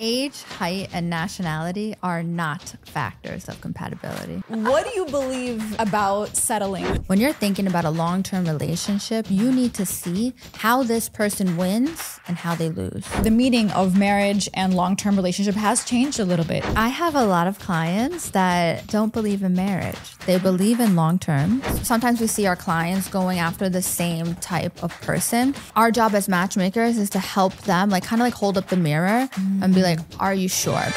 Age, height, and nationality are not factors of compatibility. What do you believe about settling? When you're thinking about a long term relationship, you need to see how this person wins and how they lose. The meaning of marriage and long term relationship has changed a little bit. I have a lot of clients that don't believe in marriage, they believe in long term. Sometimes we see our clients going after the same type of person. Our job as matchmakers is to help them, like, kind of like hold up the mirror and be like, are you sure?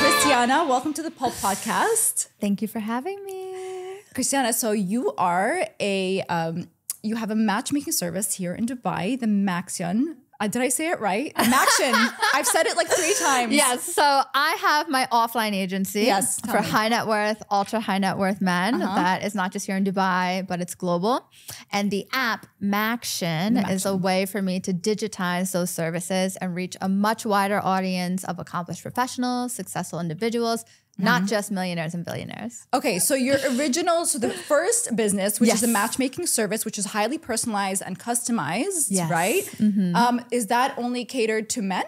Christiana, welcome to the Pulp Podcast. Thank you for having me. Christiana, so you are a um, you have a matchmaking service here in Dubai, the Maxion. Uh, did I say it right? Maxion. I've said it like three times. Yes. So I have my offline agency Yes, for me. high net worth, ultra high net worth men. Uh-huh. That is not just here in Dubai, but it's global. And the app Maxion is a way for me to digitize those services and reach a much wider audience of accomplished professionals, successful individuals. Not just millionaires and billionaires. Okay, so your original, so the first business, which is a matchmaking service, which is highly personalized and customized, Yes. Mm-hmm. right? Um, is that only catered to men?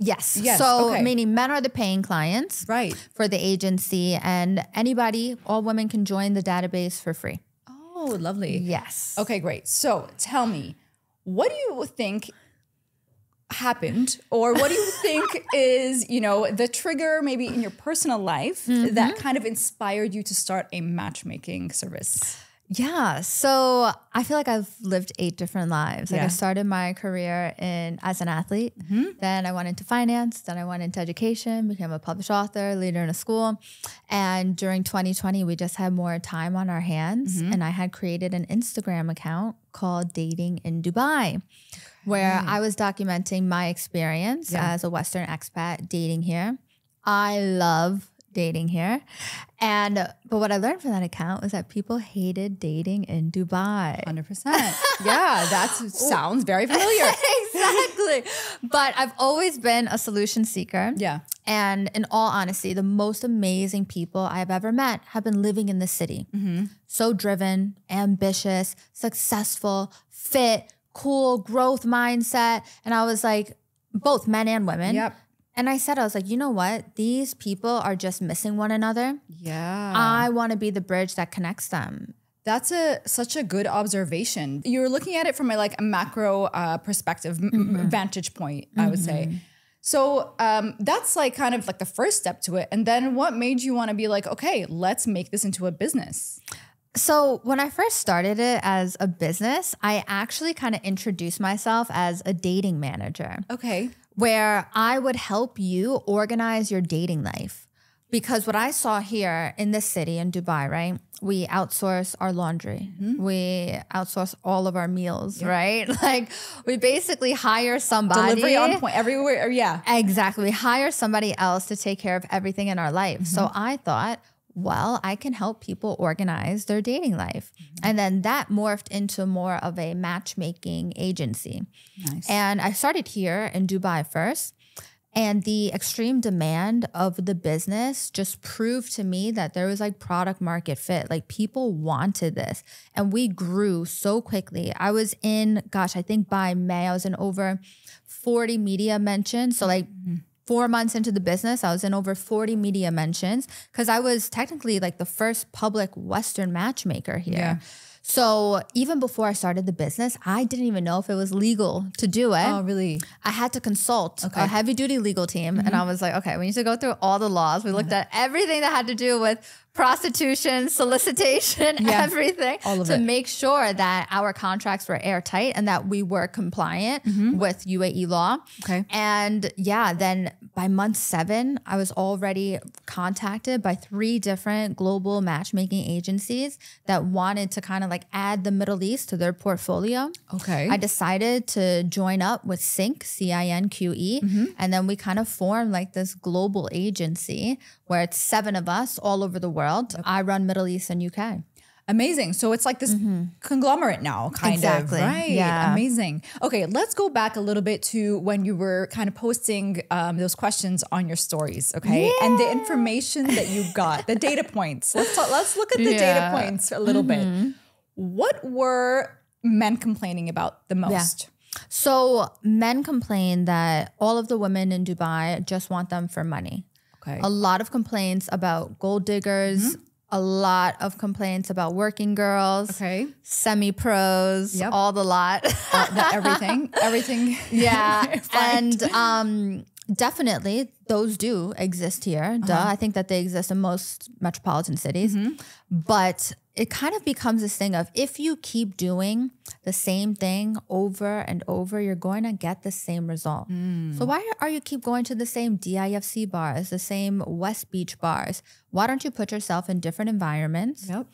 Yes. Yes, So okay. meaning men are the paying clients. Right. For the agency, and anybody, all women can join the database for free. Oh, lovely. Yes. Okay, great. So tell me, what do you think happened, or what do you think is, you know, the trigger maybe in your personal life Mm-hmm. that kind of inspired you to start a matchmaking service? Yeah. So I feel like I've lived eight different lives. Like Yeah. I started my career in as an athlete. Then I went into finance. Then I went into education, became a published author, leader in a school. And during 2020, we just had more time on our hands. And I had created an Instagram account called Dating in Dubai, where I was documenting my experience Yeah. as a Western expat dating here. I love dating here. And but what I learned from that account was that people hated dating in Dubai. 100%. yeah, that sounds very familiar. exactly. But I've always been a solution seeker. Yeah. And in all honesty, the most amazing people I've ever met have been living in the city. Mm-hmm. So driven, ambitious, successful, fit, cool, growth mindset. And I was like, both men and women. Yep. And I said, I was like, you know what? These people are just missing one another. Yeah. I want to be the bridge that connects them. That's a such a good observation. You're looking at it from a like a macro uh, perspective, Mm-hmm. vantage point, I would say. So um, that's like kind of like the first step to it. And then what made you want to be like, okay, let's make this into a business? So, when I first started it as a business, I actually kind of introduced myself as a dating manager, Okay. where I would help you organize your dating life. Because what I saw here in this city in Dubai, right? We outsource our laundry. We outsource all of our meals, right? Like we basically hire somebody. Delivery on point everywhere. Yeah. Exactly. We hire somebody else to take care of everything in our life. So Mm-hmm. I thought, well, I can help people organize their dating life. Mm-hmm. And then that morphed into more of a matchmaking agency. Nice. And I started here in Dubai first. And the extreme demand of the business just proved to me that there was like product market fit. Like people wanted this. And we grew so quickly. I was in, gosh, I think by May, I was in over 40 media mentions. So, like, four months into the business, I was in over 40 media mentions because I was technically like the first public Western matchmaker here. Yeah. So even before I started the business, I didn't even know if it was legal to do it. oh, really? I had to consult Okay. a heavy duty legal team. And mm-hmm. I was like, okay, we need to go through all the laws. We looked at everything that had to do with prostitution, solicitation, Yeah. everything All of to it. make sure that our contracts were airtight and that we were compliant mm-hmm. with UAE law. Okay. And yeah, then by month seven, I was already contacted by three different global matchmaking agencies that wanted to kind of like add the Middle East to their portfolio. Okay. I decided to join up with Cinqe, C I N Q E, mm-hmm. and then we kind of formed like this global agency where it's seven of us all over the world. I run Middle East and UK. Amazing. So it's like this conglomerate now, kind Exactly. of. Right. Yeah. Amazing. Okay, let's go back a little bit to when you were kind of posting um, those questions on your stories, okay? And the information that you got, the data points. Let's talk, let's look at the data points a little bit. What were men complaining about the most? So men complain that all of the women in Dubai just want them for money. Okay. A lot of complaints about gold diggers, a lot of complaints about working girls, Okay. semi pros, Yep. all the lot. Uh, that everything, everything. yeah. And um, definitely those do exist here. Duh. I think that they exist in most metropolitan cities. But it kind of becomes this thing of if you keep doing the same thing over and over, you're going to get the same result. Mm. So why are you keep going to the same DIFC bars, the same West Beach bars? Why don't you put yourself in different environments? Yep.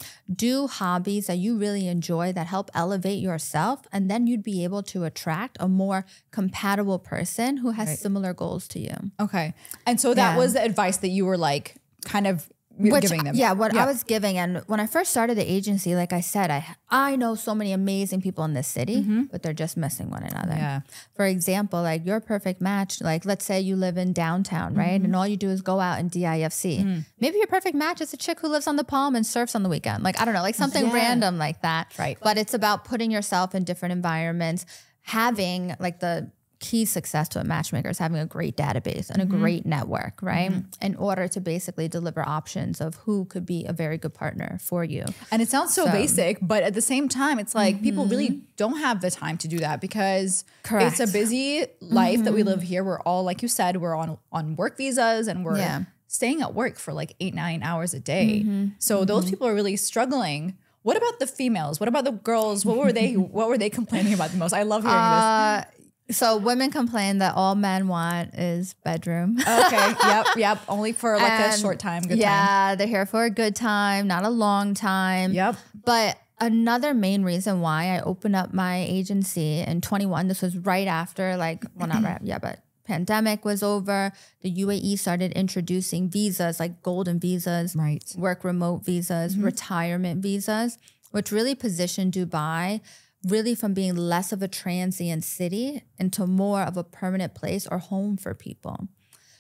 do hobbies that you really enjoy that help elevate yourself and then you'd be able to attract a more compatible person who has similar goals to you Okay. And so that Yeah. was the advice that you were like kind of Which- giving them. yeah what i was giving and when i first started the agency like i said i i know so many amazing people in this city mm-hmm. but they're just missing one another Yeah. for example like your perfect match like let's say you live in downtown right mm-hmm. and all you do is go out in difc mm. maybe your perfect match is a chick who lives on the palm and surfs on the weekend like i don't know like something Yeah. random like that Right. but it's about putting yourself in different environments having like the key success to a matchmaker is having a great database and a mm-hmm. great network right mm-hmm. in order to basically deliver options of who could be a very good partner for you And it sounds so, basic, but at the same time, it's like people mm-hmm. really don't have the time to do that because Correct. it's a busy life that we live here. We're all, like you said, we're on on work visas and we're Yeah. staying at work for like eight, nine hours a day. So those people are really struggling. What about the females? What about the girls? What were they what were they complaining about the most? I love hearing uh, so women complain that all men want is bedroom. Okay. yep. Yep. Only for like a short time. Good time. yeah they're here for a good time not a long time Yep. But another main reason why I opened up my agency in 21, this was right after, like, well, not right, yeah, but pandemic was over. The UAE started introducing visas, like golden visas, Right. work remote visas, mm-hmm. retirement visas, which really positioned Dubai really from being less of a transient city into more of a permanent place or home for people.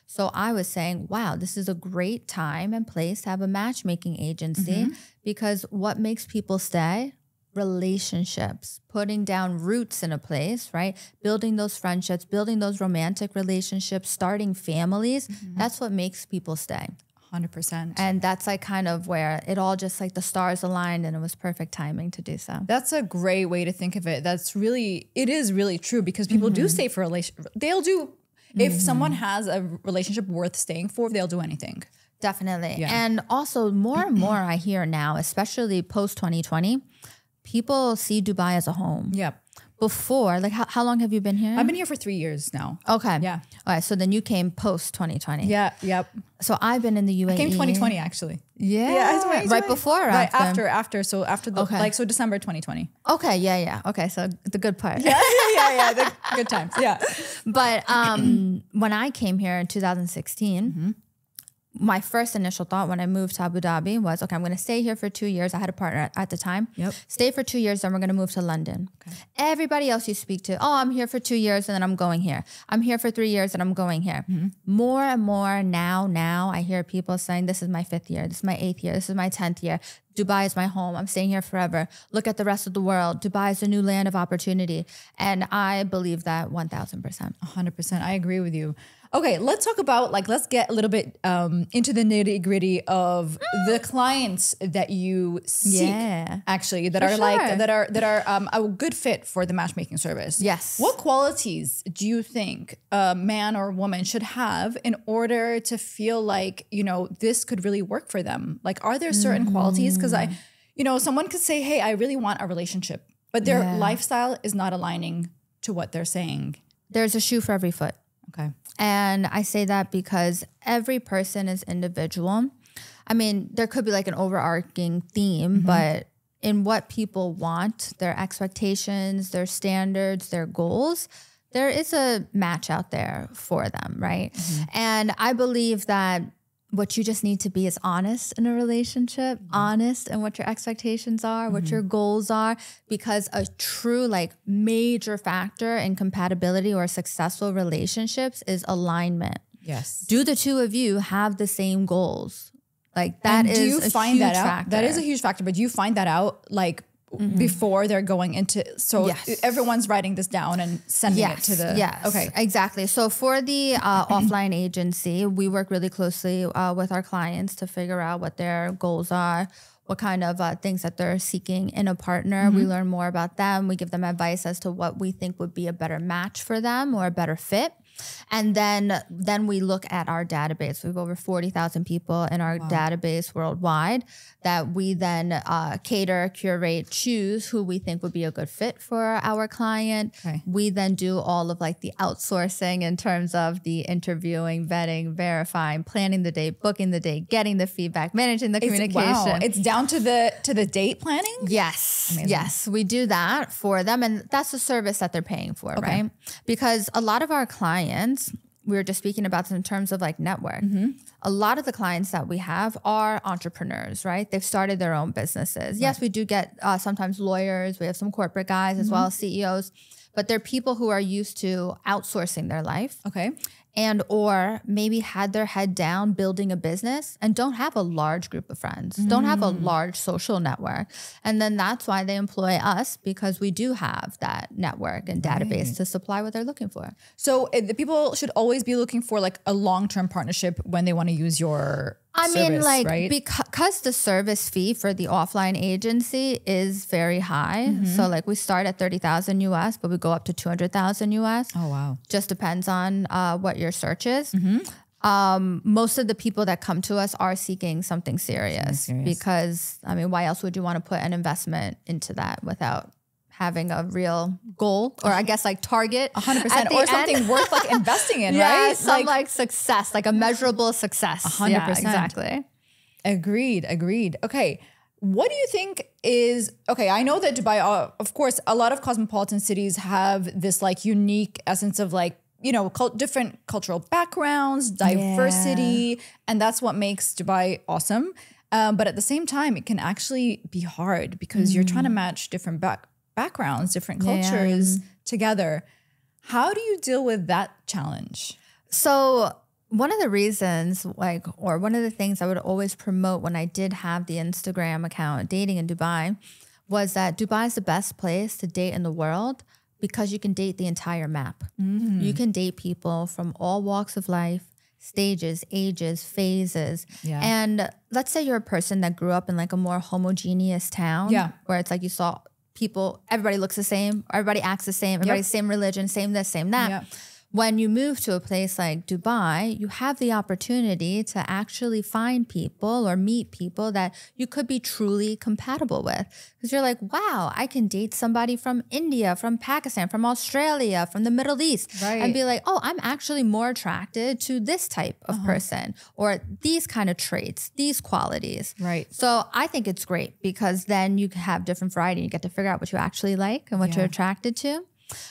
So I was saying, wow, this is a great time and place to have a matchmaking agency mm-hmm. because what makes people stay? Relationships, putting down roots in a place, right? Building those friendships, building those romantic relationships, starting families. Mm-hmm. That's what makes people stay. 100%. And that's like kind of where it all just like the stars aligned and it was perfect timing to do so. That's a great way to think of it. That's really, it is really true because people do mm-hmm. stay for a relation. They'll do, if mm-hmm. someone has a relationship worth staying for, they'll do anything. Definitely. Yeah. And also, more and more I hear now, especially post 2020, people see Dubai as a home. Yep. Before, like, how, how long have you been here? I've been here for three years now. okay. Yeah. All right. So then you came post 2020. Yeah. Yep. So I've been in the UAE. I came 2020 actually. Yeah. Yeah. 2020. Right before or Right after? after, after. So after the, Okay. like, so December 2020. Okay. Yeah. Yeah. Okay. So the good part. yeah, yeah, yeah. The good times. Yeah. But um, when I came here in 2016, Mm-hmm. My first initial thought when I moved to Abu Dhabi was, okay, I'm going to stay here for two years. I had a partner at, the time. Yep. Stay for two years, then we're going to move to London. Okay. Everybody else you speak to, oh, I'm here for two years and then I'm going here. I'm here for three years and I'm going here. Mm-hmm. More and more now, now I hear people saying, this is my fifth year, this is my eighth year, this is my 10th year. Dubai is my home. I'm staying here forever. Look at the rest of the world. Dubai is a new land of opportunity. And I believe that 1000%. 100%. I agree with you. Okay, let's talk about like let's get a little bit um, into the nitty gritty of the clients that you seek. Yeah. actually, that For are like that are that are um, a good fit for the matchmaking service. Yes. What qualities do you think a man or woman should have in order to feel like you know this could really work for them? Like, are there certain qualities? Because I, you know, someone could say, "Hey, I really want a relationship," but their Yeah. lifestyle is not aligning to what they're saying. There's a shoe for every foot. Okay. And I say that because every person is individual. I mean, there could be like an overarching theme, mm-hmm. but in what people want, their expectations, their standards, their goals, there is a match out there for them, right? Mm-hmm. And I believe that what you just need to be is honest in a relationship, mm-hmm. honest in what your expectations are, what your mm-hmm. goals are, because a true, like, major factor in compatibility or successful relationships is alignment. Yes. Do the two of you have the same goals? Like, that And is do you a find that out? factor. That is a huge factor, but do you find that out like before they're going into. So Mm-hmm. Yes. everyone's writing this down and sending it to the. yes Okay. exactly so for the uh, offline agency we work really closely uh, with our clients to figure out what their goals are what kind of uh, things that they're seeking in a partner Mm-hmm. we learn more about them we give them advice as to what we think would be a better match for them or a better fit and then then we look at our database we have over 40000 people in our database worldwide that we then uh, cater curate choose who we think would be a good fit for our client Okay. we then do all of like the outsourcing in terms of the interviewing, vetting, verifying, planning the date, booking the date, getting the feedback, managing the It's, communication. wow. It's down to the to the date planning. Yes. Yes. We do that for them. And that's the service that they're paying for, right? Because a lot of our clients, we were just speaking about this in terms of like network. A lot of the clients that we have are entrepreneurs, right? They've started their own businesses. Yes, we do get uh, sometimes lawyers, we have some corporate guys as well as CEOs, but they're people who are used to outsourcing their life Okay. And or maybe had their head down building a business and don't have a large group of friends don't have a large social network. And then that's why they employ us because we do have that network and database to supply what they're looking for. So uh, the people should always be looking for like a long term partnership when they want to use your. I mean, like right? because the service fee for the offline agency is very high. Mm-hmm. So like we start at thirty thousand US, but we go up to two hundred thousand US. oh wow. just depends on uh, what your search is. Mm-hmm. Um, most of the people that come to us are seeking something serious, serious. because I mean, why else would you want to put an investment into that without having a real goal or I guess like target, Hundred at percent, the or end? something worth like investing in, Yeah, right? some like, success, like a measurable success. hundred Yeah, percent. exactly. Agreed, agreed. Okay. What do you think is okay? I know that Dubai, uh, of course, a lot of cosmopolitan cities have this like unique essence of like, you know, cult- different cultural backgrounds, diversity, and that's what makes Dubai awesome. Um, but at the same time, it can actually be hard because you're trying to match different back- backgrounds, different cultures together. How do you deal with that challenge? So one of the reasons, like, or one of the things I would always promote when I did have the Instagram account dating in Dubai was that Dubai is the best place to date in the world because you can date the entire map. Mm-hmm. You can date people from all walks of life, stages, ages, phases. Yeah. And let's say you're a person that grew up in like a more homogeneous town Yeah. where it's like you saw people, everybody looks the same, everybody acts the same, everybody's same religion, same this, same that. Yep. When you move to a place like Dubai, you have the opportunity to actually find people or meet people that you could be truly compatible with. Because you're like, wow, I can date somebody from India, from Pakistan, from Australia, from the Middle East, Right. and be like, oh, I'm actually more attracted to this type of uh-huh. person or these kind of traits, these qualities. Right. So I think it's great because then you have different variety. and You get to figure out what you actually like and what Yeah. you're attracted to.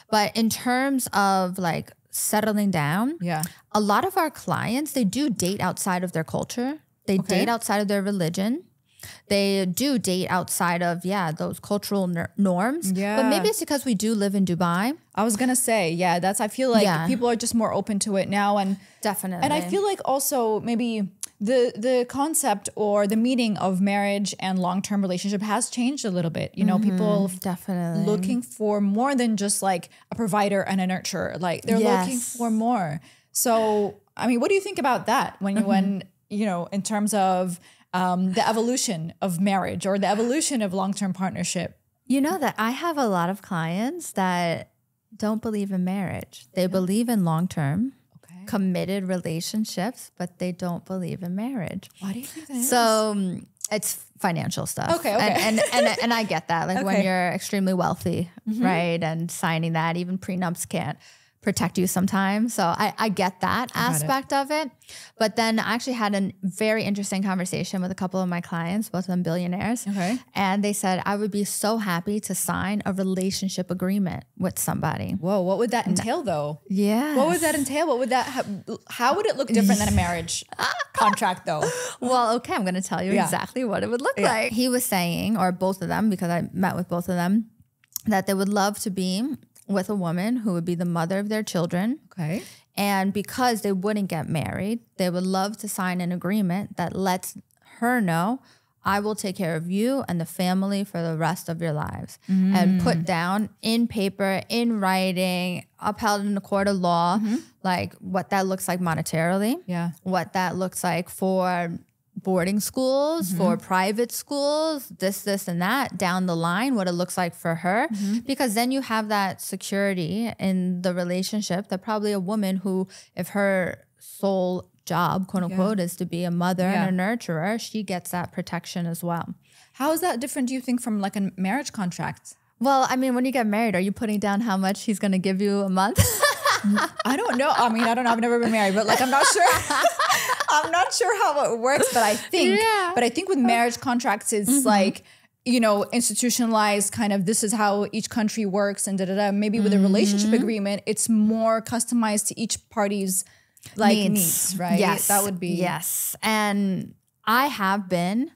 But in terms of like settling down, Yeah. a lot of our clients, they do date outside of their culture. They Okay. date outside of their religion. They do date outside of, yeah, those cultural nor- norms. Yeah. But maybe it's because we do live in Dubai. I was gonna say, yeah, that's. I feel like Yeah. people are just more open to it now, and Definitely. and I feel like also maybe the the concept or the meaning of marriage and long term relationship has changed a little bit. You know, people definitely looking for more than just like a provider and a nurturer. Like they're looking for more. So, I mean, what do you think about that when you when you know in terms of um, the evolution of marriage or the evolution of long term partnership? You know that I have a lot of clients that don't believe in marriage. They believe in long committed relationships, but they don't believe in marriage. Why do you think that? So um, it's financial stuff. Okay, okay. And, and, and, and I get that. Like when you're extremely wealthy, right? And signing that, even prenups can't protect you sometimes. So I, I get that got it. aspect of it. But then I actually had a very interesting conversation with a couple of my clients, both of them billionaires. Okay. And they said, I would be so happy to sign a relationship agreement with somebody. Whoa, what would that entail though? Yeah. What would that entail? What would that? Ha- how would it look different than a marriage contract, though? Well, okay, I'm going to tell you Yeah. exactly what it would look like. He was saying, or both of them, because I met with both of them, that they would love to be with a woman who would be the mother of their children. Okay. And because they wouldn't get married, they would love to sign an agreement that lets her know I will take care of you and the family for the rest of your lives. And mm. put down in paper, in writing, upheld in a court of law, mm-hmm. like what that looks like monetarily Yeah. what that looks like for boarding schools, for mm-hmm. private schools, this, this, and that down the line, what it looks like for her. Mm-hmm. Because then you have that security in the relationship that probably a woman who, if her sole job, quote unquote, is to be a mother Yeah. and a nurturer, she gets that protection as well. How is that different, do you think, from like a marriage contract? Well, I mean, when you get married, are you putting down how much he's going to give you a month? I don't know. I mean, I don't know. I've never been married, but like, I'm not sure. I'm not sure how it works, but I think, Yeah. but I think with marriage contracts, it's mm-hmm. like, you know, institutionalized kind of this is how each country works and da da da. Maybe with a relationship mm-hmm. agreement, it's more customized to each party's like needs, right? Yes. That would be Yes. And I have been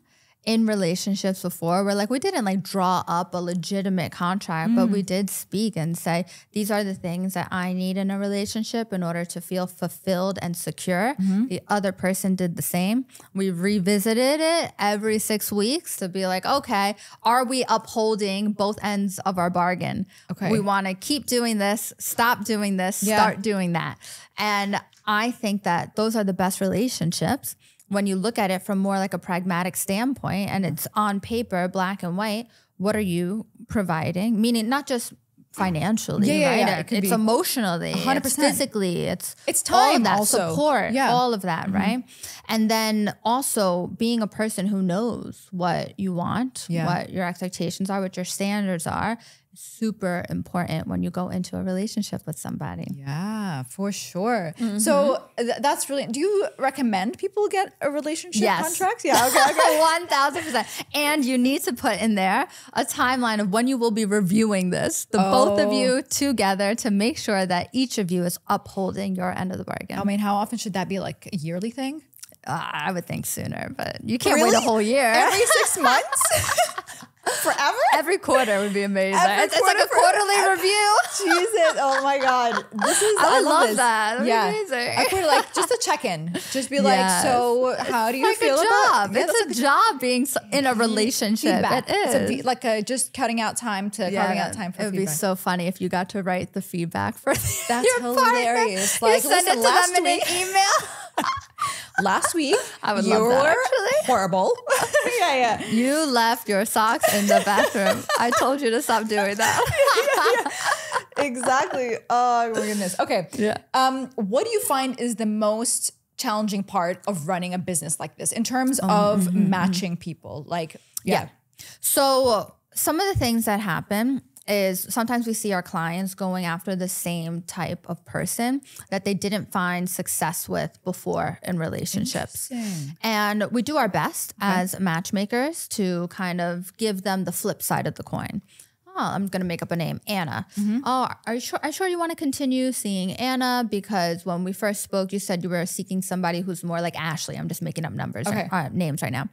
in relationships before where like we didn't like draw up a legitimate contract, but Mm. we did speak and say, these are the things that I need in a relationship in order to feel fulfilled and secure. Mm-hmm. The other person did the same. We revisited it every six weeks to be like, okay, are we upholding both ends of our bargain? Okay. We want to keep doing this, stop doing this, Yeah. start doing that. And I think that those are the best relationships when you look at it from more like a pragmatic standpoint and it's on paper, black and white. What are you providing? Meaning not just financially, Yeah, yeah, right? yeah. It It- it's be emotionally, 100%. it's physically, it's It's all of that also. support, Yeah. All of that, mm-hmm. right? And then also being a person who knows what you want, Yeah. what your expectations are, what your standards are, super important when you go into a relationship with somebody. Yeah, for sure. Mm-hmm. So th- that's really. Do you recommend people get a relationship Yes. contract? Yeah. Okay. Okay. One thousand percent. And you need to put in there a timeline of when you will be reviewing this, the both of Oh. you together to make sure that each of you is upholding your end of the bargain. I mean, how often should that be? Like a yearly thing? Uh, I would think sooner, but you can't wait a whole year. Every six months? Forever? Every quarter would be amazing. Every it's, it's like a quarterly review. Jesus. Oh my God. This is, I I, love this. that. That'd be yeah. amazing. I put like just a check in. Just be like, so how do you It's feel like a about job. Yeah, It's a job being s- in a relationship. feedback. It is. A like a, just cutting out time to carving out time for it would feedback. be so funny if you got to write the feedback for That's your partner. hilarious. You Like, send listen, it to them in an email. Last week, I would you were actually. horrible. yeah, yeah. You left your socks in the bathroom. I told you to stop doing that. exactly. Oh my goodness. Okay. Yeah. Um, what do you find is the most challenging part of running a business like this in terms Oh, of mm-hmm, matching people? Like, yeah. So some of the things that happen is sometimes we see our clients going after the same type of person that they didn't find success with before in relationships. And we do our best as matchmakers to kind of give them the flip side of the coin. Oh, I'm gonna make up a name, Anna. Oh, are you sure? Are you sure you want to continue seeing Anna? Because when we first spoke, you said you were seeking somebody who's more like Ashley. I'm just making up numbers, Okay. uh, names right now.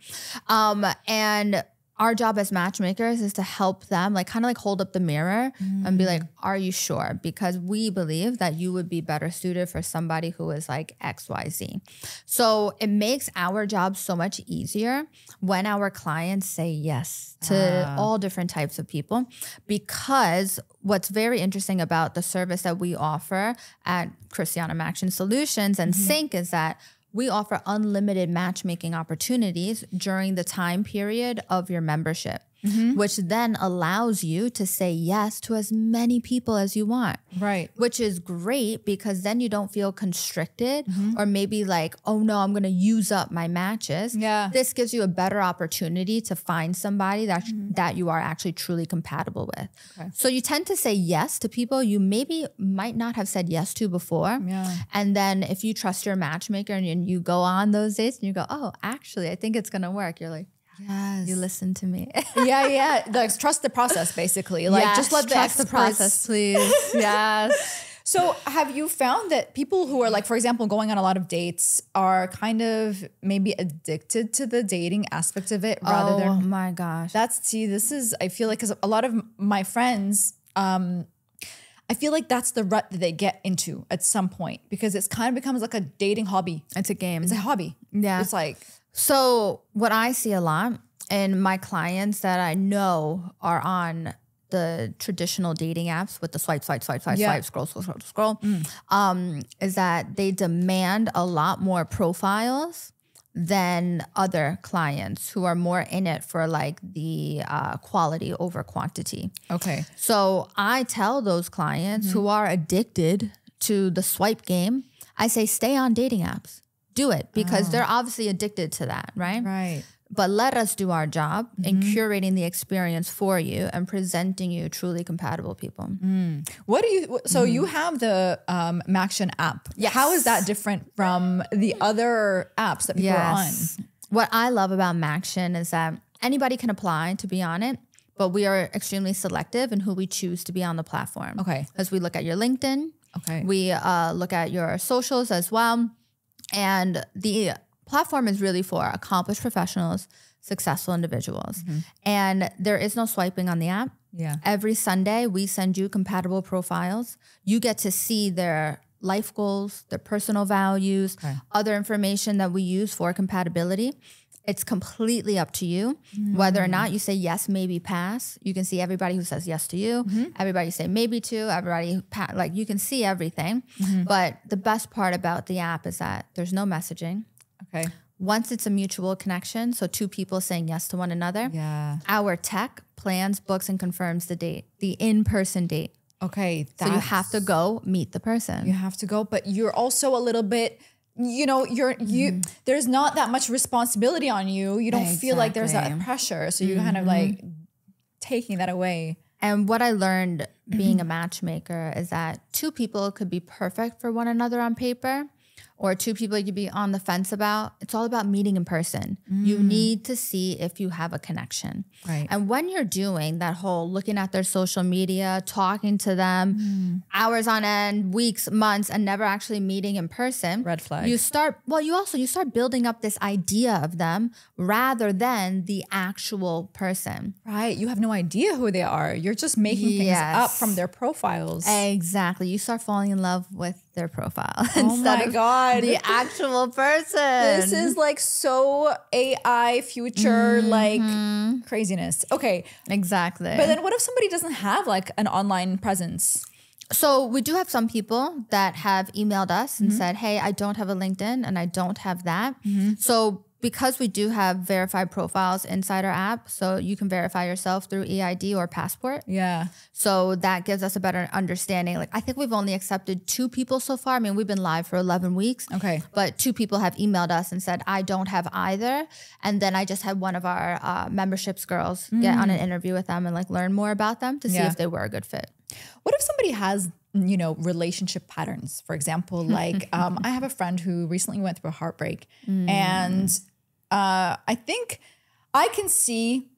Um, and our job as matchmakers is to help them, like kind of like hold up the mirror and be like, "Are you sure?" Because we believe that you would be better suited for somebody who is like X, Y, Z. So it makes our job so much easier when our clients say yes to ah. all different types of people. Because what's very interesting about the service that we offer at Christiana Maxion Solutions and mm-hmm. Cinqe is that we offer unlimited matchmaking opportunities during the time period of your membership, Mm-hmm. which then allows you to say yes to as many people as you want Right. which is great because then you don't feel constricted mm-hmm. or maybe like, oh no, I'm going to use up my matches. Yeah. This gives you a better opportunity to find somebody that mm-hmm. that you are actually truly compatible with. So you tend to say yes to people you maybe might not have said yes to before. Yeah. And then if you trust your matchmaker and you, you go on those dates and you go, oh, actually, I think it's going to work. You're like, Yes. you listen to me. yeah, yeah. Like trust the process, basically. Like Yes, just let the trust the process, please. yes. So, have you found that people who are like, for example, going on a lot of dates are kind of maybe addicted to the dating aspect of it rather oh than Oh my gosh. that's see, this is I feel like because a lot of my friends, um, I feel like that's the rut that they get into at some point because it's kind of becomes like a dating hobby. it's a game. It's a hobby. Yeah. It's like So what I see a lot in my clients that I know are on the traditional dating apps with the swipe, swipe, swipe, swipe, Yeah. swipe, scroll, scroll, scroll, scroll, um, is that they demand a lot more profiles than other clients who are more in it for like the uh, quality over quantity. Okay. So I tell those clients who are addicted to the swipe game, I say, stay on dating apps. Do it because they're obviously addicted to that, right? Right. But let us do our job in curating the experience for you and presenting you truly compatible people. What do you? So you have the um, Maxion app. How is that different from the other apps that people are on? What I love about Maxion is that anybody can apply to be on it, but we are extremely selective in who we choose to be on the platform. Okay. As we look at your LinkedIn, Okay. we uh, look at your socials as well. And the platform is really for accomplished professionals, successful individuals. Mm-hmm. And there is no swiping on the app. Yeah. Every Sunday, we send you compatible profiles. You get to see their life goals, their personal values, other information that we use for compatibility. It's completely up to you mm-hmm. whether or not you say yes, maybe pass. You can see everybody who says yes to you, mm-hmm. everybody say maybe to, everybody pa- like you can see everything. Mm-hmm. But the best part about the app is that there's no messaging. Okay. Once it's a mutual connection, so two people saying yes to one another, Yeah. our tech plans, books, and confirms the date, the in person date. Okay. So you have to go meet the person. You have to go, but you're also a little bit. You know, you're you. Mm-hmm. There's not that much responsibility on you. You don't feel like there's that pressure, so you're kind of mm-hmm. like taking that away. And what I learned being mm-hmm. a matchmaker is that two people could be perfect for one another on paper, or two people you would be on the fence about. It's all about meeting in person. You mm. need to see if you have a connection. Right. And when you're doing that whole looking at their social media, talking to them mm. hours on end, weeks, months, and never actually meeting in person, Red flag. You start well, you also you start building up this idea of them rather than the actual person. Right. You have no idea who they are. You're just making things up from their profiles. Exactly. You start falling in love with their profile Oh my of God. The actual person. This is like so AI future, like craziness. Okay. exactly. But then what if somebody doesn't have like an online presence? So we do have some people that have emailed us Mm-hmm. and said, "Hey, I don't have a LinkedIn and I don't have that." So because we do have verified profiles inside our app, so you can verify yourself through EID or passport. Yeah. So that gives us a better understanding. Like I think we've only accepted two people so far. I mean, we've been live for 11 weeks. Okay. But two people have emailed us and said, I don't have either. And then I just had one of our uh, memberships girls get on an interview with them and like learn more about them to see Yeah. if they were a good fit. What if somebody has, you know, relationship patterns? For example, like um, I have a friend who recently went through a heartbreak, and uh, I think I can see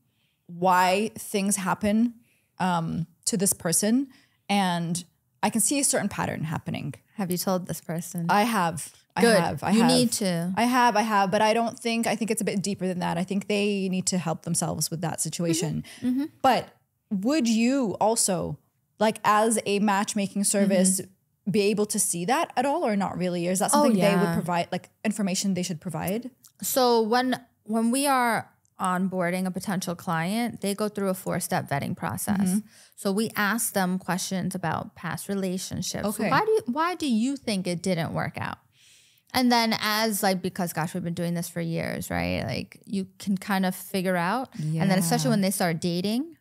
why things happen um, to this person, and I can see a certain pattern happening. Have you told this person? I have. Good. I have. I You have. need to. I have. I have. But I don't think. I think it's a bit deeper than that. I think they need to help themselves with that situation. Mm-hmm. But would you also, like, as a matchmaking service, be able to see that at all, or not really? Or is that something they would. Oh, yeah. provide, like information they should provide? So when when we are onboarding a potential client, they go through a four-step vetting process. Mm-hmm. So we ask them questions about past relationships. Okay. Why do you, why do you think it didn't work out? And then as like because gosh, we've been doing this for years, right? Like you can kind of figure out. And then especially when they start dating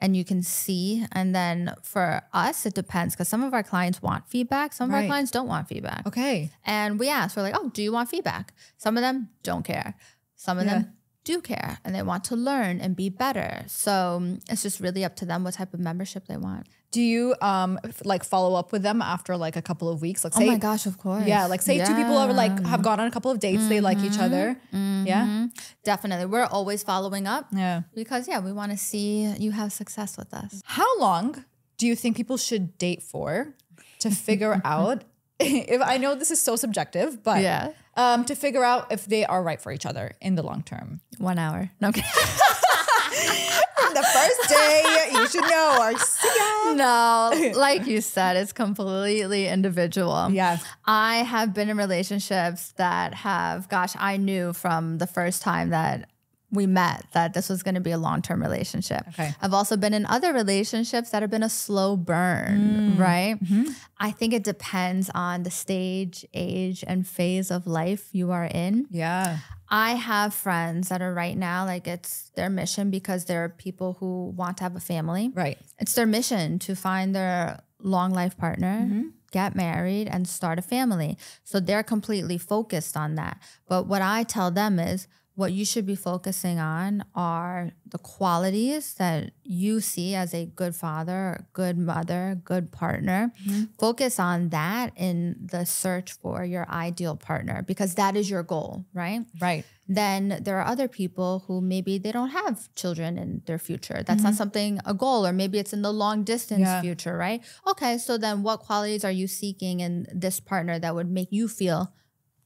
and you can see and then for us it depends because some of our clients want feedback, some of our clients don't want feedback. Okay. And we ask, we're like, oh, do you want feedback? Some of them don't care. Some of Yeah. them do care and they want to learn and be better. So it's just really up to them what type of membership they want. Do you um like follow up with them after like a couple of weeks? Like, say, oh my gosh, of course. yeah, like say two people are like have gone on a couple of dates, they like each other. Yeah. Definitely. We're always following up Yeah. because, yeah, we want to see you have success with us. How long do you think people should date for to figure out if I know this is so subjective, but Yeah. um, to figure out if they are right for each other in the long term? One hour. No, okay. the first day, you should know. Or see ya. no, like you said, it's completely individual. Yes. I have been in relationships that have, gosh, I knew from the first time that we met that this was going to be a long-term relationship. Okay. I've also been in other relationships that have been a slow burn, mm. right? Mm-hmm. I think it depends on the stage, age, and phase of life you are in. Yeah. I have friends that are right now like it's their mission because they're people who want to have a family. Right. It's their mission to find their long life partner, mm-hmm. get married, and start a family. So they're completely focused on that. But what I tell them is what you should be focusing on are the qualities that you see as a good father, good mother, good partner. Mm-hmm. Focus on that in the search for your ideal partner because that is your goal, right? Right. then there are other people who maybe they don't have children in their future. That's not mm-hmm. something a goal, or maybe it's in the long distance Yeah. future, right? Okay, so then what qualities are you seeking in this partner that would make you feel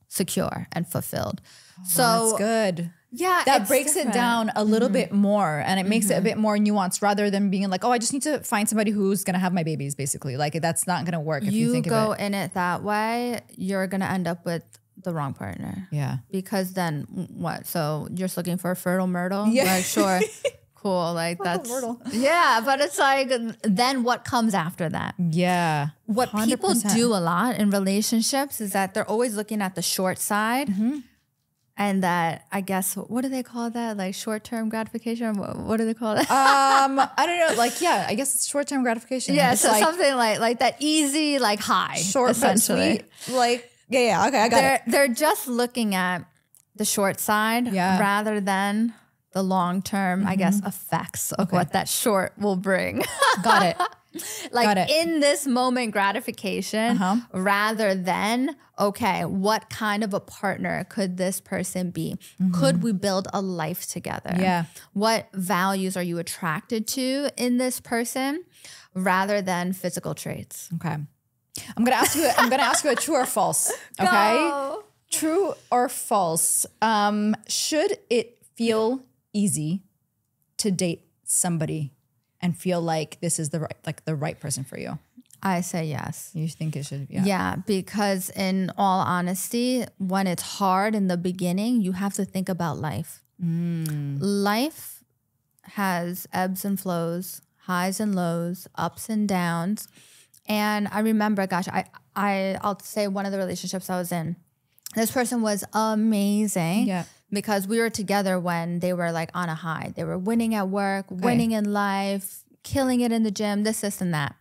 secure and fulfilled? so That's good. yeah, That breaks it different. Mm-hmm. down a little bit more and it makes it a bit more nuanced rather than being like, oh, I just need to find somebody who's going to have my babies, basically. Like, that's not going to work if you, You, think go of it. in it that way, you're gonna end up with the wrong partner. Yeah. because then mm, what? So you're just looking for a fertile myrtle? Yeah. Like, sure. cool. Like that's myrtle. yeah, but it's like then what comes after that? Yeah. What people 100%. do a lot in relationships is that they're always looking at the short side. Mm-hmm. And that I guess what do they call that? Like short term gratification? What, what do they call it? Um, I don't know. Like, yeah, I guess it's short term gratification. yeah, It's so like something like like that easy like high short, essentially. sweet. Like, yeah, yeah. Okay, I got they're it. they're just looking at the short side Yeah. rather than the long term, I guess, effects of what that short will bring. Got it. like Got it. in this moment gratification Uh-huh. rather than okay what kind of a partner could this person be could we build a life together Mm-hmm. Yeah. what values are you attracted to in this person rather than physical traits Okay. I'm gonna ask you. I'm gonna ask you a true or false. Okay. Go. True or false? Um, should it feel easy to date somebody and feel like this is the right, like the right person for you? i say yes You think it should? Yeah. Yeah, because in all honesty, when it's hard in the beginning, you have to think about life. Mm. Life has ebbs and flows, highs and lows, ups and downs. And I remember, gosh, I, I I'll say one of the relationships I was in. This person was amazing. Yeah. Because we were together when they were like on a high. They were winning at work, winning in life, killing it in the gym, this, this, and that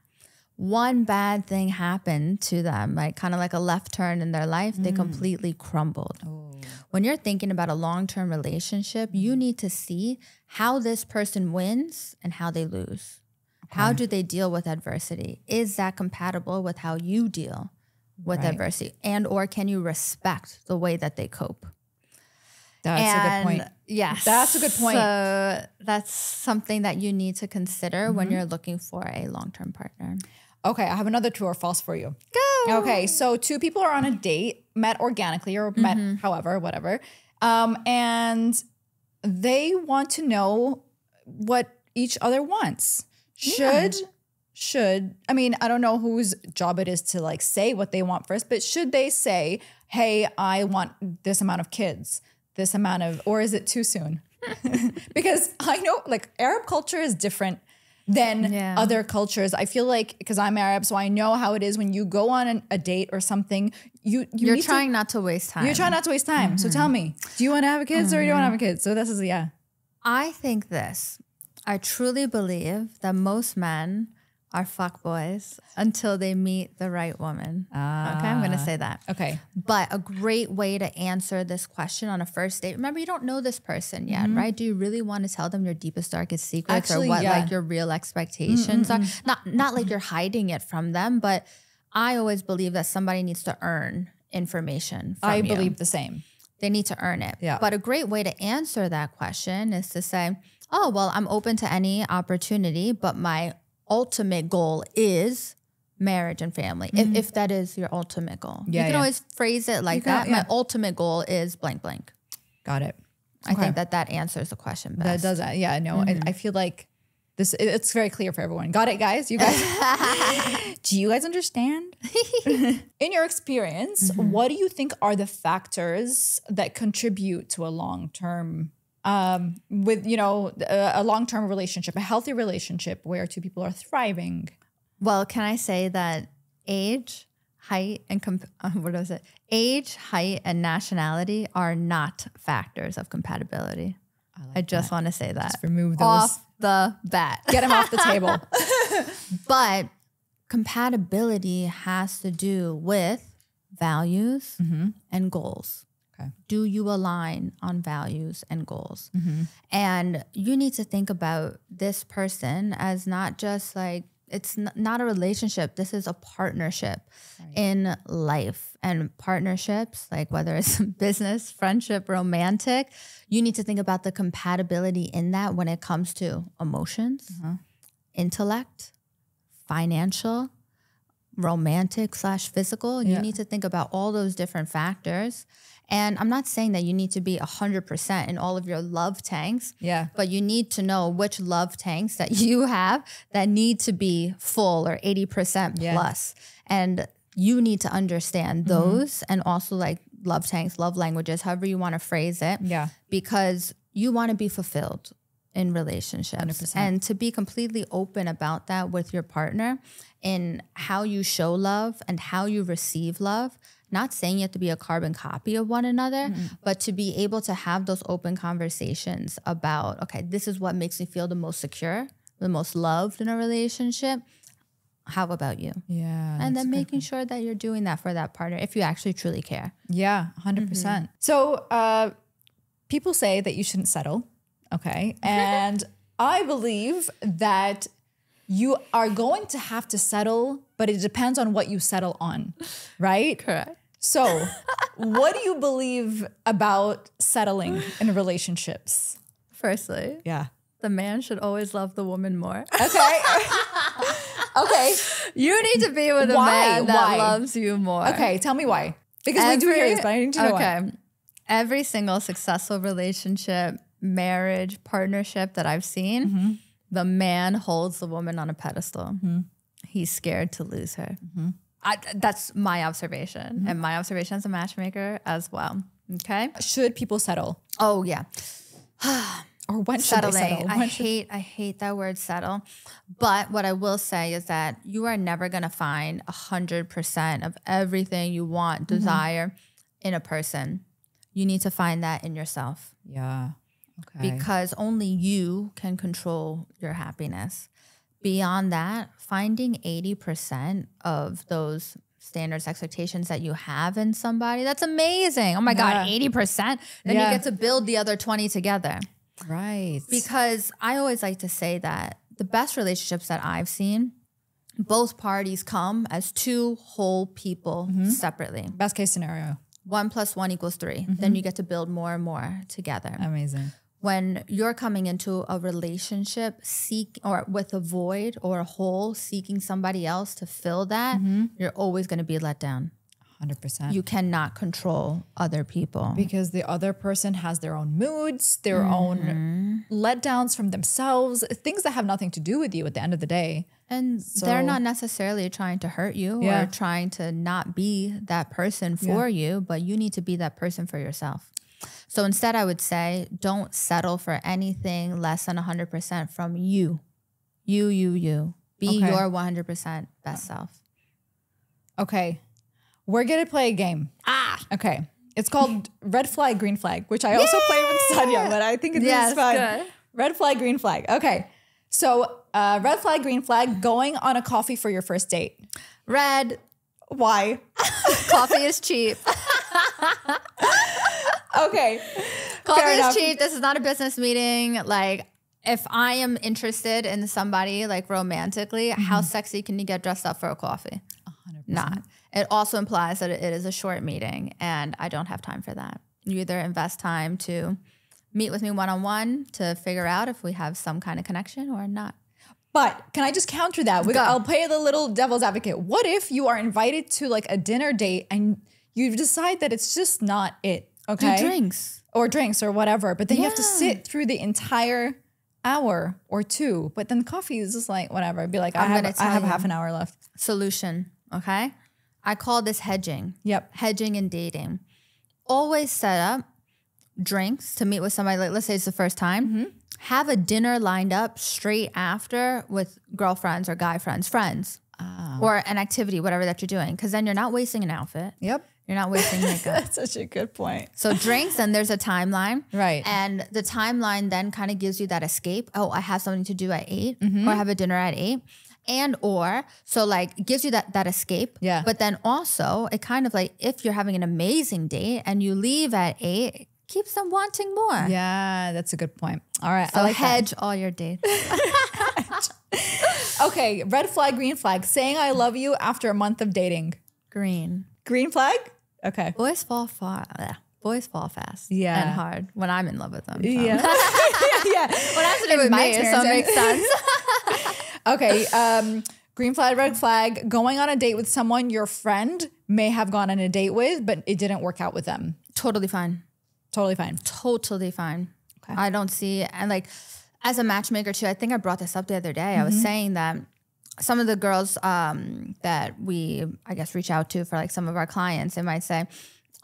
one bad thing happened to them, like kind of like a left turn in their life, they mm. completely crumbled. Oh. When you're thinking about a long term relationship, you mm. need to see how this person wins and how they lose. How do they deal with adversity? Is that compatible with how you deal with Right. adversity? And or can you respect the way that they cope? That's a good point. Yes. That's a good point. So that's something that you need to consider when Mm-hmm. you're looking for a long term partner. Okay, I have another true or false for you. Go. Okay, so two people are on a date, met organically or met however, whatever. Um, and they want to know what each other wants. Should should I mean, I don't know whose job it is to like say what they want first, but should they say, "Hey, I want this amount of kids, this amount of," or is it too soon? because I know like Arab culture is different than Yeah. other cultures. I feel like because I'm Arab, so I know how it is when you go on an, a date or something. You, you You're need to- trying not to waste time. you're trying not to waste time. So mm-hmm. tell me, do you want to have kids or you don't want to have mm-hmm. kids? So this is yeah. I think this. I truly believe that most men are fuckboys until they meet the right woman. okay, I'm going to ah. say that. Okay. But a great way to answer this question on a first date. Remember, you don't know this person yet, mm-hmm. right? Do you really want to tell them your deepest, darkest secrets Actually, or what yeah. like your real expectations are? Not not like you're hiding it from them, but I always believe that somebody needs to earn information. From I you. believe the same. They need to earn it. Yeah. But a great way to answer that question is to say, oh, well, I'm open to any opportunity, but my ultimate goal is marriage and family. If, if that is your ultimate goal, Mm-hmm. Yeah, you can yeah. always phrase it like can- that. yeah. My ultimate goal is blank, blank. Got it. I think that that answers the question That does that. Yeah, no, I, I feel like this. it- It's very clear for everyone. Got it, guys. You guys. do you guys understand? In your experience, what do you think are the factors that contribute to a long term um, with you know a, a long term relationship, a healthy relationship where two people are thriving? Well, can I say that age, height, and comp- uh, what was it? Age, height, and nationality are not factors of compatibility. I, just want to say that. remove those. off the bat. Get them off the table. But compatibility has to do with values and goals. Okay. Do you align on values and goals? Mm-hmm. And you need to think about this person as not just like, it's not a relationship. This is a partnership in life. And partnerships, like whether it's business, friendship, romantic, you need to think about the compatibility in that when it comes to emotions, uh-huh. intellect, financial, romantic slash physical. You Yeah. need to think about all those different factors. And I'm not saying that you need to be 100% in all of your love tanks, Yeah. but you need to know which love tanks that you have that need to be full or 80% Yeah. plus. And you need to understand Mm-hmm. those and also like love tanks, love languages, however you want to phrase it Yeah. because you want to be fulfilled in relationships 100%. and to be completely open about that with your partner in how you show love and how you receive love not saying you have to be a carbon copy of one another but to be able to have those open conversations about okay this is what makes me feel the most secure the most loved in a relationship how about you Yeah. and then making sure that you're doing that for that partner if you actually truly care Yeah, 100%. percent So, uh, people say that you shouldn't settle. Okay. And I believe that you are going to have to settle, but it depends on what you settle on, right? correct So, what do you believe about settling in relationships? firstly Yeah. the man should always love the woman more Okay. okay. You need to be with a Why? man that Why? loves you more. Okay. Tell me why. Because we do hear this, but I need to know why. Okay. Every single successful relationship, marriage, partnership that I've seen, Mm-hmm. the man holds the woman on a pedestal. He's scared to lose her. Mm-hmm. I, that's my observation, and my observation as a matchmaker as well. Okay. Should people settle? Oh yeah. Or when should they settling. settle? I When should- hate I hate that word settle. But what I will say is that you are never gonna find a hundred percent of everything you want, Mm-hmm. desire in a person. You need to find that in yourself yeah. Okay. because only you can control your happiness. Beyond that, finding 80% of those standards, expectations that you have in somebody, that's amazing. Oh my God, 80%. Then Yeah. you get to build the other 20 together. right. Because I always like to say that the best relationships that I've seen, both parties come as two whole people mm-hmm. separately. Best case scenario. One plus one equals 3 Then mm-hmm. you get to build more and more together. Amazing. When you're coming into a relationship seek or with a void or a hole seeking somebody else to fill that, mm-hmm. you're always going to be let down. 100%. You cannot control other people. because the other person has their own moods, their own mm-hmm. letdowns from themselves, things that have nothing to do with you at the end of the day. And they're not necessarily trying to hurt you Yeah. or trying to not be that person for you, but you need to be that person for yourself. So instead, I would say don't settle for anything less than 100% from you. You, you, you. Be Okay. your 100% best self. Okay. We're going to play a game. Ah. Okay. It's called Red Flag, Green Flag, which I also played with Sonia, but I think it's Yes, fun. good. Red flag, green flag. Okay. So, uh, red flag, green flag, going on a coffee for your first date. Red, Why? coffee is cheap. Okay. Coffee Fair is enough. cheap. This is not a business meeting. Like, if I am interested in somebody like romantically, how Mm-hmm. sexy can you get dressed up for a coffee? Not. It also implies that it is a short meeting, and I don't have time for that. You either invest time to meet with me one on one to figure out if we have some kind of connection or not. But can I just counter that? With. I'll play the little devil's advocate. What if you are invited to like a dinner date and you decide that it's just not it? Okay. Do drinks. or drinks or whatever. But then you have to sit through the entire hour or two. But then coffee is just like whatever. Be like, I I'm have, gonna I have half an hour left. Solution. Okay. I call this hedging. Yep. hedging and dating. Always set up drinks to meet with somebody, like let's say it's the first time, Mm-hmm. have a dinner lined up straight after with girlfriends or guy friends, friends, Ah. or an activity, whatever that you're doing. Cause then you're not wasting an outfit. Yep. You're not wasting makeup. That's such a good point. so drinks, and there's a timeline. Right. And the timeline then kind of gives you that escape. Oh, I have something to do at 8 Mm-hmm. or I have a dinner at eight. And or so like gives you that that escape. Yeah. But then also it kind of like if you're having an amazing date and you leave at eight, it keeps them wanting more. Yeah, that's a good point. All right. So I like that. hedge all your dates. Okay, red flag, green flag. Saying I love you after a month of dating. Green. Green flag? Okay. Boys fall far. ugh, Boys fall fast. Yeah. And hard when I'm in love with them. so. Yeah. yeah. When I'm In with my me, so it makes sense. Okay. Um, green flag, red flag. Going on a date with someone your friend may have gone on a date with, but it didn't work out with them. totally fine. Totally fine. totally fine. Okay. I don't see and like as a matchmaker too. I think I brought this up the other day. I was saying that some of the girls um, that we I guess reach out to for like some of our clients, they might say,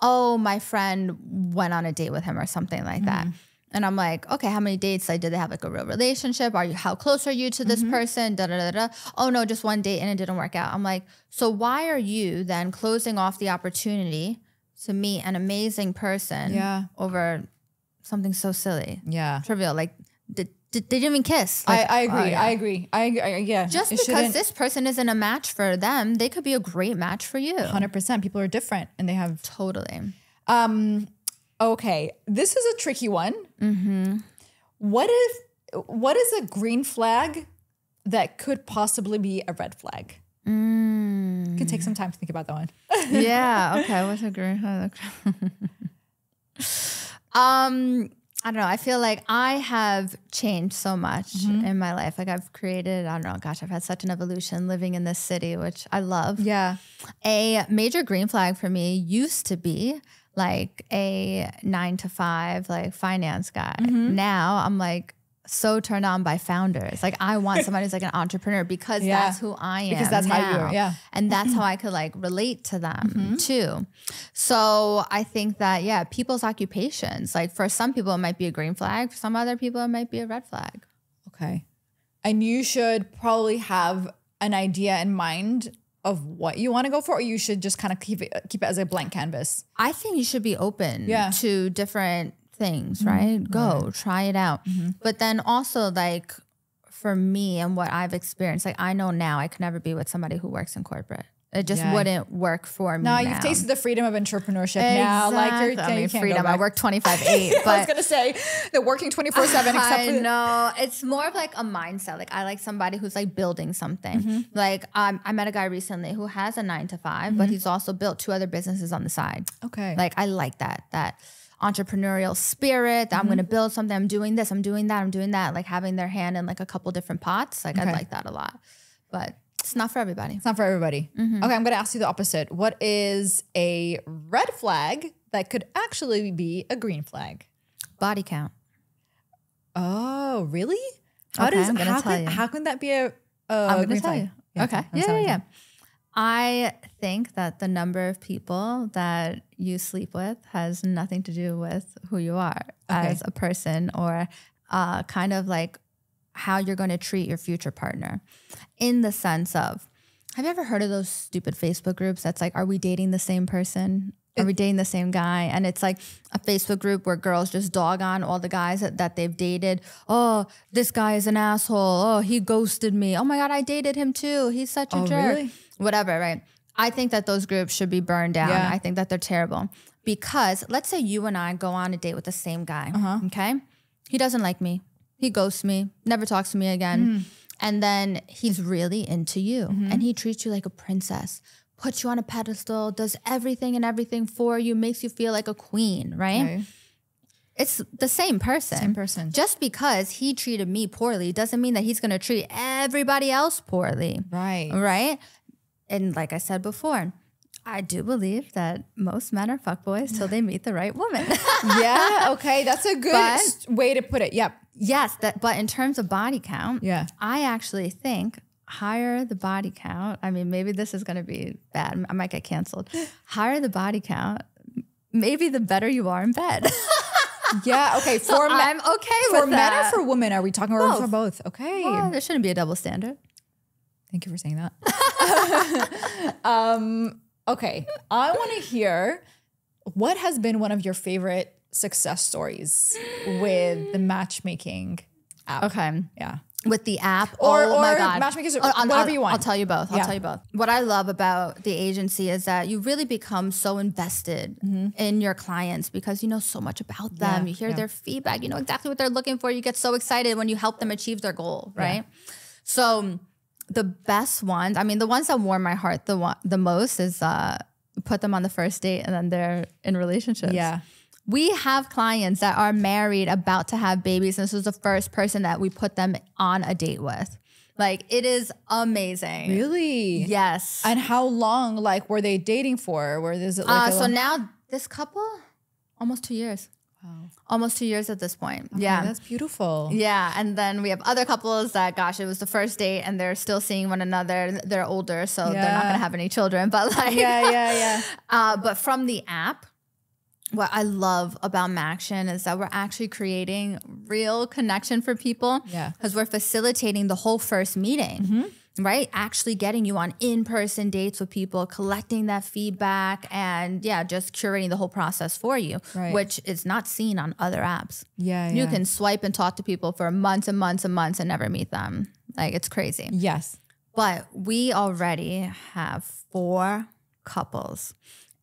"Oh, my friend went on a date with him" or something like that. And I'm like, okay, how many dates? Like, did they have like a real relationship? Are you how close are you to this person? Da da da da. Oh no, just one date and it didn't work out. I'm like, so why are you then closing off the opportunity to meet an amazing person Yeah. over something so silly, Yeah. trivial? Like, did, they didn't even kiss. I, Like, I oh, agree. yeah. I agree. I agree. I- Yeah. Just It because this person isn't a match for them, they could be a great match for you. 100% people are different and they have Totally. Um, okay, this is a tricky one. What if what is a green flag that could possibly be a red flag? You can take some time to think about that one. yeah. Okay. What's a green? um, I don't know. I feel like I have changed so much in my life. Like I've created. I don't know. Gosh, I've had such an evolution living in this city, which I love. Yeah. A major green flag for me used to be like a nine to five, like finance guy. Mm-hmm. Now I'm like so turned on by founders. Like I want somebody who's like an entrepreneur because Yeah. that's who I am. Because that's how you are, yeah. And that's how I could like relate to them Mm-hmm. too. So I think that, yeah, people's occupations, like for some people, it might be a green flag. For some other people, it might be a red flag. Okay. And you should probably have an idea in mind of what you want to go for, or you should just kind of keep it keep it as a blank canvas. I think you should be open Yeah. Mm-hmm. to different things, right? Go try it out. But then also like for me and what I've experienced, like I know now I could never be with somebody who works in corporate. It just Yeah. wouldn't work for me. Now now you've tasted the freedom of entrepreneurship. Now, like you're Exactly. I mean, can't freedom. I work 25 8, But I was gonna say the working twenty four seven. Except I for the, know it's more of like a mindset. Like I like somebody who's like building something. Mm-hmm. Like um, I met a guy recently who has a nine to 5 but he's also built two other businesses on the side. okay, Like I like that that entrepreneurial spirit. That I'm Mm-hmm. going to build something. I'm doing this. I'm doing that. I'm doing that. Like having their hand in like a couple different pots. Like Okay. I like that a lot. But it's not for everybody. It's not for everybody. Mm-hmm. Okay, I'm going to ask you the opposite. What is a red flag that could actually be a green flag? Body count. Oh, really? How Okay, does I'm how tell can, how can that be a, a I'm going to tell flag? you. Yeah, okay. I'm Yeah, yeah, yeah. I think that the number of people that you sleep with has nothing to do with who you are as a person or uh, kind of like how you're going to treat your future partner in the sense of have you ever heard of those stupid Facebook groups that's like, are we dating the same person? Are we dating the same guy? And it's like a Facebook group where girls just dog on all the guys that, that they've dated. Oh, this guy is an asshole. Oh, he ghosted me. Oh my God, I dated him too. He's such a Oh, jerk. really? Whatever, right? I think that those groups should be burned down. Yeah. I think that they're terrible. Because let's say you and I go on a date with the same guy. Uh-huh. Okay. He doesn't like me. He ghosts me, never talks to me again. Mm. And then he's really into you Mm-hmm. and he treats you like a princess, puts you on a pedestal, does everything and everything for you, makes you feel like a queen, right? Okay. It's the same person. Same person. Just because he treated me poorly doesn't mean that he's going to treat everybody else poorly, Right. right? And like I said before, I do believe that most men are fuckboys till they meet the right woman. yeah. Okay. That's a good But- way to put it. Yep. yes, that but in terms of body count, Yeah. I actually think higher the body count. I mean, maybe this is going to be bad. I might get canceled. Higher the body count, maybe the better you are in bed. Yeah. Okay. For men, I'm okay for men or for women? Are we talking about Both. for both? Okay. Well, there shouldn't be a double standard. Thank you for saying that. um, okay. I want to hear what has been one of your favorite success stories with the matchmaking app. Okay. Yeah. With the app, Or- oh my or god, matchmakers, or Oh, I'll- whatever I'll- you want. I'll tell you both. I'll Yeah. tell you both. What I love about the agency is that you really become so invested in your clients because you know so much about them. Yeah, you hear yeah. their feedback. You know exactly what they're looking for. You get so excited when you help them achieve their goal, right? So the best ones, I mean, the ones that warm my heart the one, the most is uh, put them on the first date and then they're in relationships. Yeah. We have clients that are married, about to have babies. And this was the first person that we put them on a date with. Like, it is amazing. Really? Yes. And how long, like, were they dating for? Were it like uh, so long- now, this couple, almost two years. Wow. Almost two years at this point. Okay, yeah. that's beautiful. Yeah, and then we have other couples that, gosh, it was the first date, and they're still seeing one another. They're older, so they're not gonna have any children. But like, Yeah, yeah, yeah. Uh, but from the app, what I love about Maxion is that we're actually creating real connection for people. Yeah. Because we're facilitating the whole first meeting, right? Actually getting you on in person dates with people, collecting that feedback, and yeah, just curating the whole process for you, Right. which is not seen on other apps. Yeah, You yeah. can swipe and talk to people for months and months and months and never meet them. Like it's crazy. Yes. But we already have four couples.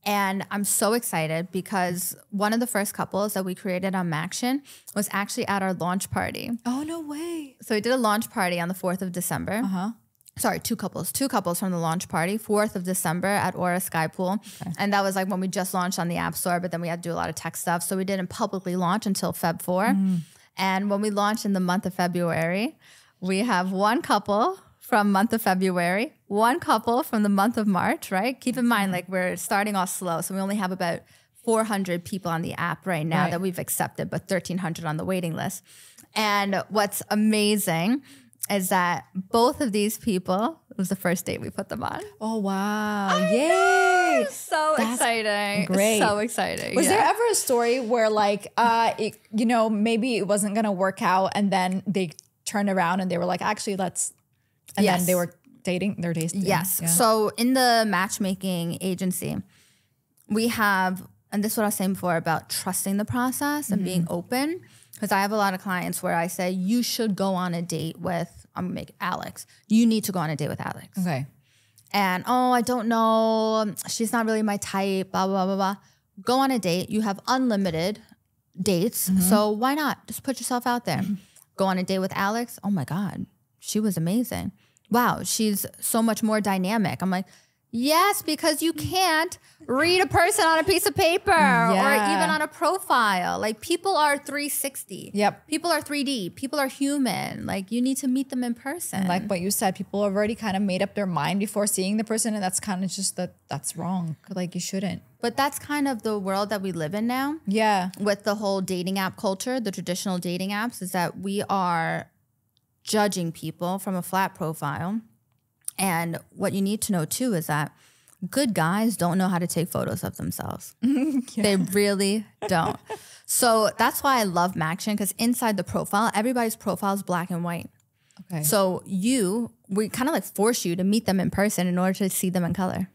And I'm so excited because one of the first couples that we created on Maxion was actually at our launch party. Oh, no way. So we did a launch party on the 4th of December. Uh huh. Sorry, two couples, two couples from the launch party, 4th of December at Aura Sky Pool. And that was like when we just launched on the App Store, but then we had to do a lot of tech stuff. So we didn't publicly launch until Feb 4. Mm. And when we launched in the month of February, we have one couple from month of February, one couple from the month of March, right? Keep in mind, mm. like we're starting off slow. So we only have about 400 people on the app right now Right. that we've accepted, but 1,300 on the waiting list. And what's amazing is that both of these people, it was the first date we put them on. Oh, wow. Yay. So That's exciting. great. So exciting. Was yeah. there ever a story where, like, uh, it, you know, maybe it wasn't gonna work out, and then they turned around and they were like, actually, let's, and Yes. then they were dating, they're dating. Yes. Yeah. So in the matchmaking agency, we have, and this is what I was saying before about trusting the process and Mm-hmm. being open. Because I have a lot of clients where I say, you should go on a date with, I'm gonna make Alex. You need to go on a date with Alex. okay. and oh, I don't know, she's not really my type, blah, blah, blah, blah. Go on a date. You have unlimited dates. Mm-hmm. So why not? Just put yourself out there. Go on a date with Alex. Oh my God, she was amazing. Wow, she's so much more dynamic. I'm like, yes, because you can't read a person on a piece of paper or even on a profile. Like people are 360. Yep. People are 3D. People are human. Like you need to meet them in person. Like what you said, people have already kind of made up their mind before seeing the person, and that's kind of just that that's wrong. Like you shouldn't. But that's kind of the world that we live in now Yeah. with the whole dating app culture, the traditional dating apps, is that we are judging people from a flat profile. And what you need to know too is that good guys don't know how to take photos of themselves. They really don't. So that's why I love Maxion because inside the profile, everybody's profile is black and white. Okay. So you, we kind of like force you to meet them in person in order to see them in color.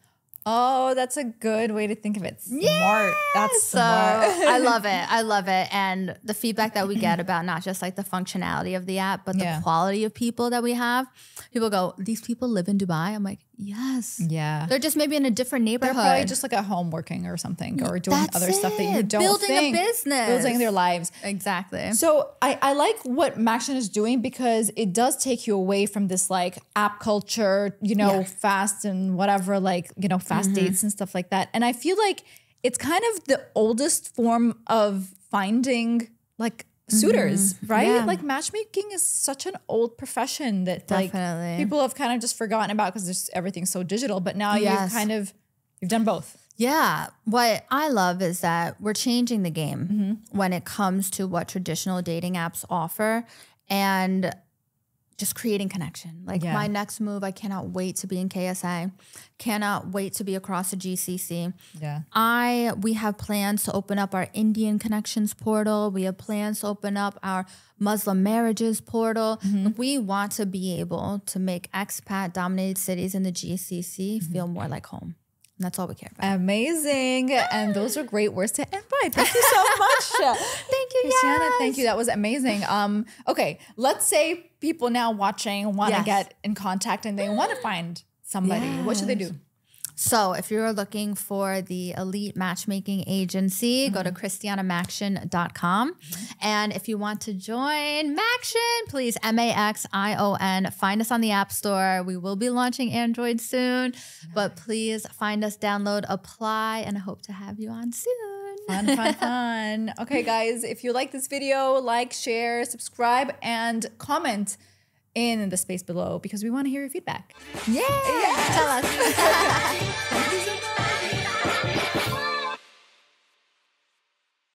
Oh, that's a good way to think of it. Smart. That's So smart. I love it. I love it. And the feedback that we get about not just like the functionality of the app, but the Yeah. quality of people that we have. People go, These people live in Dubai. I'm like, Yes. yeah. They're just maybe in a different They're neighborhood. probably just like at home working or something, or doing That's other stuff that you it. don't Building a business. building their lives. exactly. So I, I like what Maxion is doing because it does take you away from this like app culture, you know, Yeah. fast and whatever, like, you know, fast mm-hmm. dates and stuff like that. And I feel like it's kind of the oldest form of finding like suitors, right? Yeah. Like matchmaking is such an old profession that Definitely. like people have kind of just forgotten about because there's everything's so digital. But now you've kind of you've done both. Yeah. What I love is that we're changing the game Mm-hmm. when it comes to what traditional dating apps offer. And just creating connection. Like Yeah. my next move, I cannot wait to be in KSA. Cannot wait to be across the GCC. Yeah. I we have plans to open up our Indian connections portal. We have plans to open up our Muslim marriages portal. Mm-hmm. We want to be able to make expat dominated cities in the GCC mm-hmm. feel more like home. And that's all we care about. Amazing. And those are great words to end by. Thank you so much. Thank you, Christiana, yes. thank you. That was amazing. Um, okay, let's say people now watching want to Yes. get in contact and they want to find somebody. What should they do? So, if you're looking for the elite matchmaking agency, go to mm-hmm. christianamaxion.com. Mm-hmm. And if you want to join Maxion, please M A X I O N. Find us on the App Store. We will be launching Android soon, but please find us, download, apply, and I hope to have you on soon. Fun, fun, fun. Okay, guys, if you like this video, like, share, subscribe, and comment in the space below because we want to hear your feedback. Yeah. Tell us. Thank you so